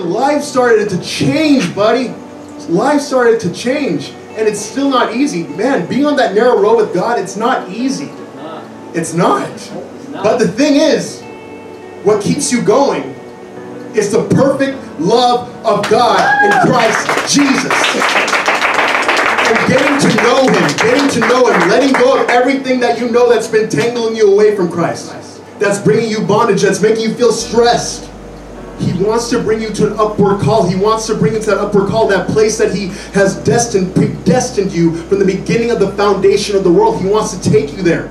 life started to change, buddy. Life started to change. And it's still not easy. Man, being on that narrow road with God, it's not easy. It's not. But the thing is, what keeps you going is the perfect love of God in Christ Jesus. And getting to know Him, getting to know Him, letting go of everything that you know that's been tangling you away from Christ, that's bringing you bondage, that's making you feel stressed. He wants to bring you to an upward call. He wants to bring you to that upward call, that place that He has destined, predestined you from the beginning of the foundation of the world. He wants to take you there.